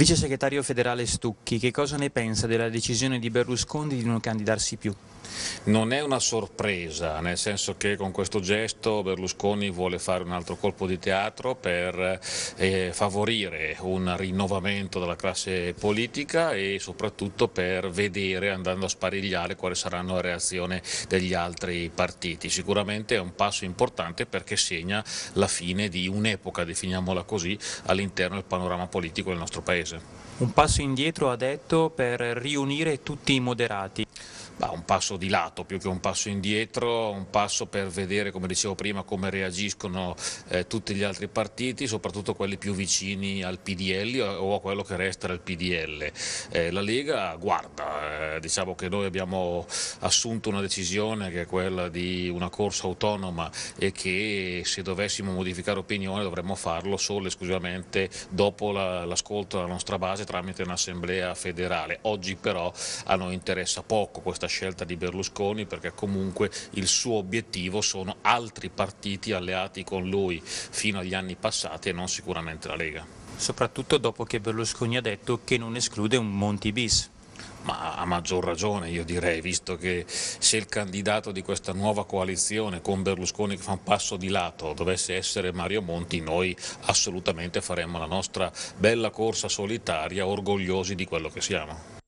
Vice segretario federale Stucchi, che cosa ne pensa della decisione di Berlusconi di non candidarsi più? Non è una sorpresa, nel senso che con questo gesto Berlusconi vuole fare un altro colpo di teatro per eh, favorire un rinnovamento della classe politica e soprattutto per vedere, andando a sparigliare, quali saranno le reazioni degli altri partiti. Sicuramente è un passo importante perché segna la fine di un'epoca, definiamola così, all'interno del panorama politico del nostro Paese. Un passo indietro, ha detto, per riunire tutti i moderati un passo di lato più che un passo indietro, un passo per vedere, come dicevo prima, come reagiscono eh, tutti gli altri partiti, soprattutto quelli più vicini al PDL o a quello che resta del PDL. Eh, la Lega guarda, eh, diciamo che noi abbiamo assunto una decisione che è quella di una corsa autonoma e che se dovessimo modificare opinione dovremmo farlo solo e esclusivamente dopo l'ascolto la, della nostra base tramite un'assemblea federale. Oggi però a noi interessa poco questa scelta di Berlusconi perché comunque il suo obiettivo sono altri partiti alleati con lui fino agli anni passati e non sicuramente la Lega. Soprattutto dopo che Berlusconi ha detto che non esclude un Monti bis. Ma a maggior ragione io direi, visto che se il candidato di questa nuova coalizione con Berlusconi che fa un passo di lato dovesse essere Mario Monti, noi assolutamente faremmo la nostra bella corsa solitaria orgogliosi di quello che siamo.